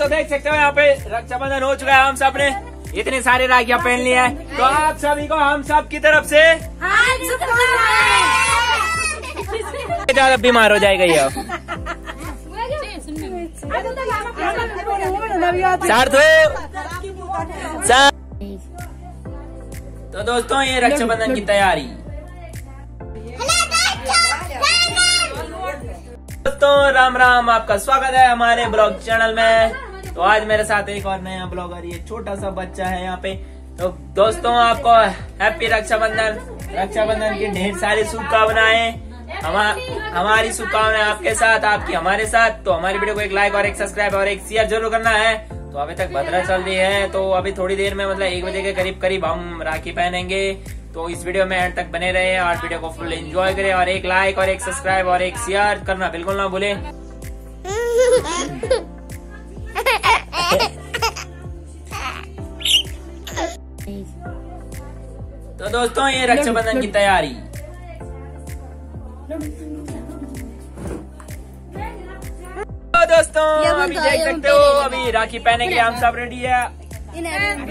तो देख सकते हो यहाँ पे रक्षाबंधन हो चुका है हम सबने। इतने सारे राखियाँ पहन लिया हैं। तो आप सभी को हम सब की तरफ़ से ज़्यादा बीमार हो जाएगा ये तो दोस्तों ये रक्षाबंधन की तैयारी। दोस्तों राम राम आपका स्वागत है हमारे ब्लॉग चैनल में। तो आज मेरे साथ एक और नया ब्लॉगर, ये छोटा सा बच्चा है यहाँ पे। तो दोस्तों, आपको हैप्पी रक्षाबंधन। रक्षाबंधन की ढेर सारी शुभकामनाएँ। हमा- हमारी शुभकामनाएँ आपके साथ, आपकी हमारे साथ। तो हमारी वीडियो को एक लाइक और एक सब्सक्राइब और एक शेयर ज़रूर करना है। तो अभी तक भद्रा चल रही है तो अभी थोड़ी देर में मतलब एक बजे के करीब करीब हम राखी पहनेंगे। तो इस वीडियो में एंड तक बने रहे और वीडियो को फुल एंजॉय करें और एक लाइक और एक सब्सक्राइब और एक शेयर करना बिल्कुल ना भूलें। तो दोस्तों ये रक्षाबंधन की तैयारी। तो दोस्तों अभी देख सकते हो अभी राखी पहने के लिए हम सब रेडी है।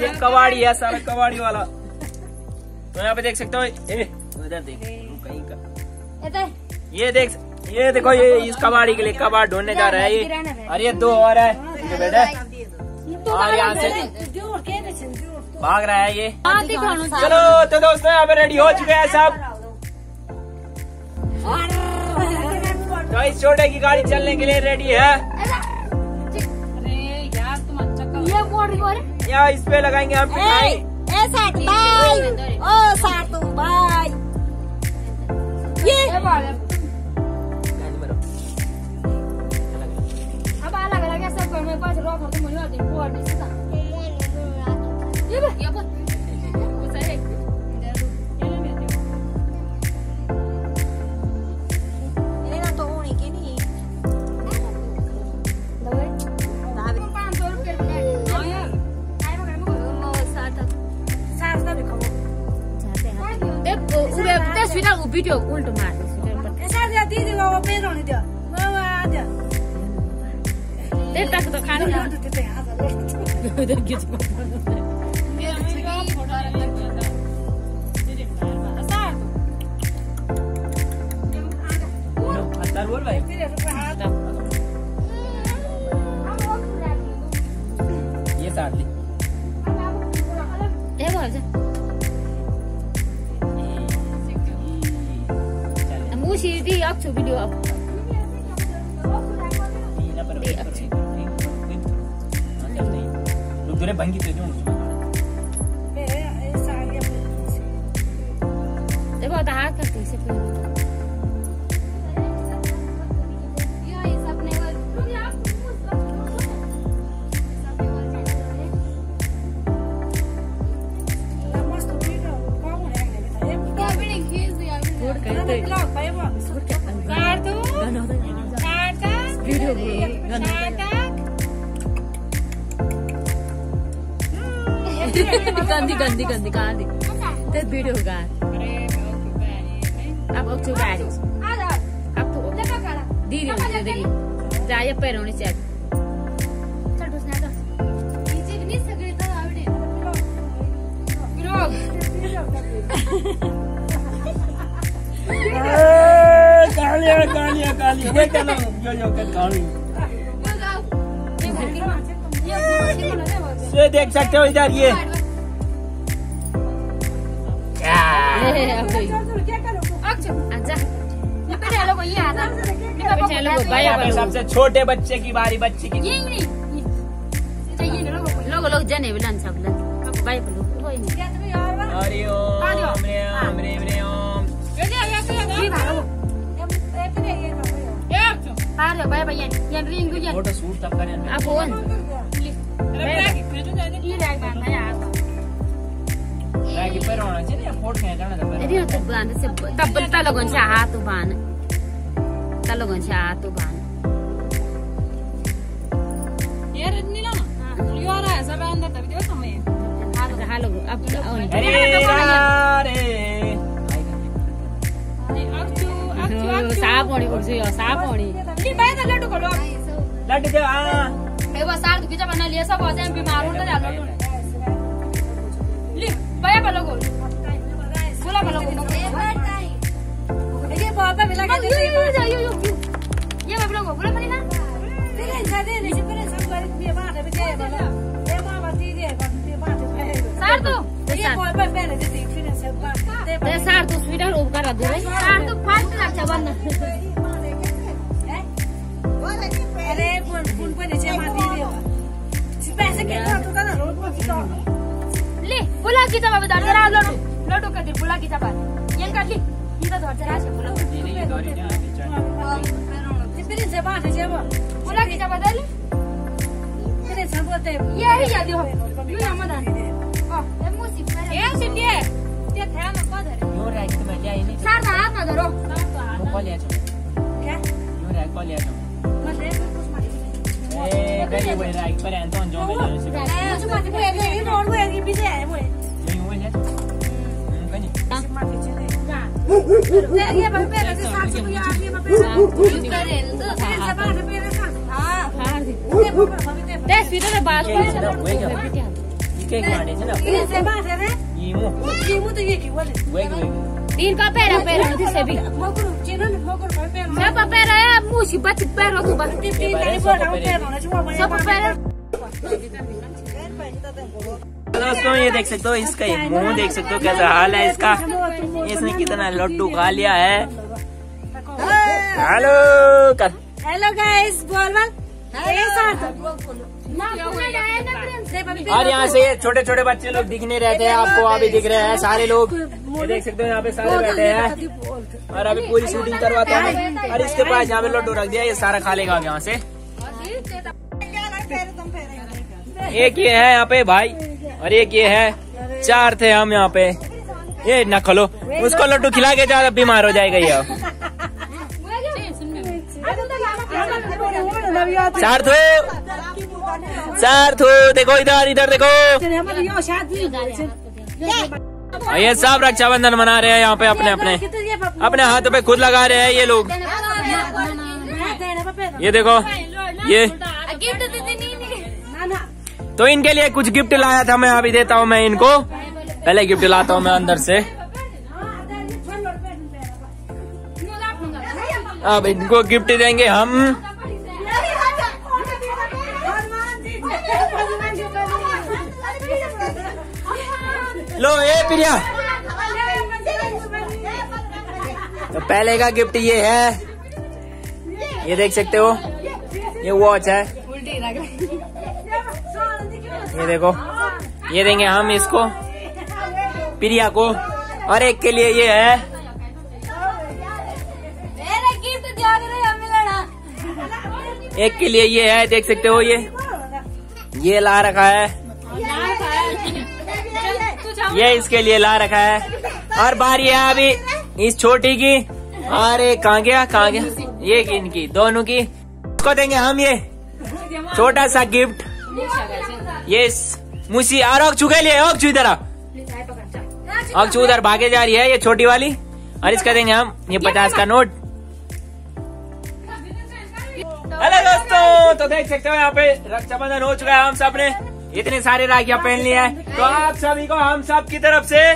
ये कबाड़ी है सारा कबाड़ी वाला। तो यहाँ पे देख सकते हो ए, उधर देख कहीं का। ये देख ये देखो ये इस कबाड़ी के लिए कबाड़ ढूँढने जा रहा है ये। और ये दो और है बेटा? और यहाँ से भाग रहा है ये। चलो तो दोस्तों यहाँ पे रेडी हो चुके हैं सब। तो इस छोटे की गाड़ी चलने के लिए रेडी है। या इस पे लगाएँगे हम पिटाई। भिडियो उल्टो मार्दै त्यताको त खानु बोल भाई ये साथ ली ए भन्छ मुसिदी अक्छु भिडियो अब दुरे भंगी तो här kanske se på. Video गन्दी गन्दी गन्दी गाडी त्यो भिडियो गा अब अक्छु गाडी। अब तू दिदी हुन्छ देखि जाय पेराउने च्याट कालिया कालिया कालिया देख ना यो यो कर काली ये देख सकते हो इधर, ये। सबसे छोटे बच्चे की बारी बच्चे की लोग लोग जने भी लन सब लन बाई बोलो कोई नहीं हरि ओम रेम रेम रेम पार बाई बाई यान यान रिंग यान फ़ोटो शूट तब करें अब फ़ोन राखी पर होना चाहिए फ़ोटो खींचना था यदि तो बान से तब त लगन से हाथ बान। त लगन से हाथ बान हालो अब अरे रे साप होणी बोल्छु यो साप होणी लड्डू दे आ हे बस सार दुखीचा बना लिया सब होते हैं बीमार होते हैं लोटो ले सार तो स्वीडन ओप करा दे सार तो अरे पर नीचे है पैसे के तो ना रोड पर ले बोला की जब बता जरा लोटो लोटो कर दे बोला की ये कर ली। ये तो धर जरा से बोला फिर से बात है जब बोला की जब ले। फिर सब बोलते ये याद हो ये ये मुसी ए सिन्डी त्यो थामा पधर यो राख त मैले आइने सार त हातमा धरो सार त हात म कलिया के यो ए पर एन्टोन जो मैले कुछ माथि पुगे गयो रोड गयो कि बिजे आए मैले यो मैले कनी माथि चले गा ए ये बाबे रे साथ को या ये केक मारे छे ना फिर से बात रे ये मु ये मुझे ये की बोले वे वे तीन का पैर पैर से भी मोकरू चिनन मोकरू भाई पैर सब पैर है मुसी बच पैर तू बच तीन तीन नहीं बोला पैर होना चाहिए सब पैर दोस्तों ये देख सकते हो इसका ये मुँह देख सकते हो कैसा हाल है इसका। इसने कितना लड्डू खा लिया है। हेलो हेलो गाइस बोल बोल और यहाँ से छोटे छोटे बच्चे लोग दिखने रहते हैं आपको अभी दिख रहे हैं सारे लोग। देख सकते हो यहाँ पे सारे बैठे हैं। और अभी पूरी शूटिंग करवाते हैं। और इसके पास यहाँ पे लड्डू रख दिया ये सारा खा लेगा यहाँ से। एक ये है यहाँ पे भाई और एक ये है चार थे हम यहाँ पे। ये न खोलो उसको लड्डू खिला के ज़्यादा बीमार हो जाएगा ये चार थो। चार थो देखो इधर इधर देखो। यो सब रक्षाबंधन मना रहे हैं यहाँ पे अपने अपने। अपने हाथों पे खुद लगा रहे हैं ये लोग। ये देखो, ये। तो इनके लिए कुछ गिफ्ट लाया था, मैं अभी देता हूँ, मैं इनको। पहले गिफ्ट लाता हूँ मैं अंदर से। अब इनको गिफ्ट देंगे हम। लो, ए, प्रिया। तो पहले का गिफ्ट ये है। ये देख सकते हो। ये वॉच है। ये देखो। ये देंगे हम इसको, प्रिया को। और एक के लिए ये है। एक के लिए ये है, देख सकते हो ये। ये ला रखा है। ये इसके लिए ला रखा है। और बारी है अभी इस छोटी की। और एक कहाँ गया? कहाँ गया? ये की इनकी, दोनों की। इसको देंगे हम ये। छोटा सा गिफ्ट ये मुसी और अक्षु के लिए अक्षु इधर अक्षु उधर भागे जा रही है ये छोटी वाली। और इसका देंगे हम, ये पचास का नोट। हेलो दोस्तों तो देख सकते हो यहाँ पे रक्षाबंधन हो चुका है हम सबने इतने सारे राखियाँ पहन लिया है। तो आप सभी को हम सब की तरफ़ से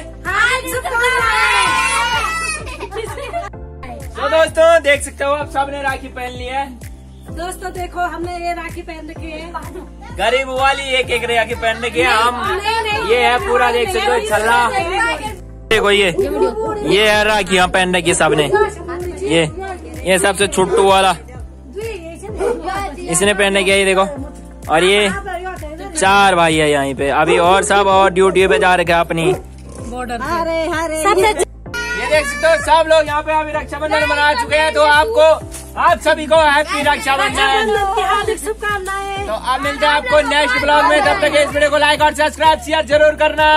तो दोस्तों देख सकते हो आप सबने राखी पहन ली है। दोस्तों देखो हमने ये राखी पहन रखी है। गरीब वाली एक एक राखी पहन रखी है। हम ये है पूरा देख सकते हो छल्ला। देखो ये ये है राखियाँ पहन रखी है सबने। ये ये सबसे छुट्टू वाला। इसने पहन रखी है ये देखो। और ये चार भाई है यहाँ पे। अभी और सब और ड्यूटी पे जा रखे हैं अपनी। ये देख सकते हो सब लोग यहाँ पे अभी रक्षाबंधन मना चुके हैं तो आपको आप सभी को हैप्पी रक्षाबंधन। हार्दिक तो अब मिलते हैं आपको नेक्स्ट ब्लॉग में। तब तक इस वीडियो को लाइक और सब्सक्राइब शेयर ज़रूर करना।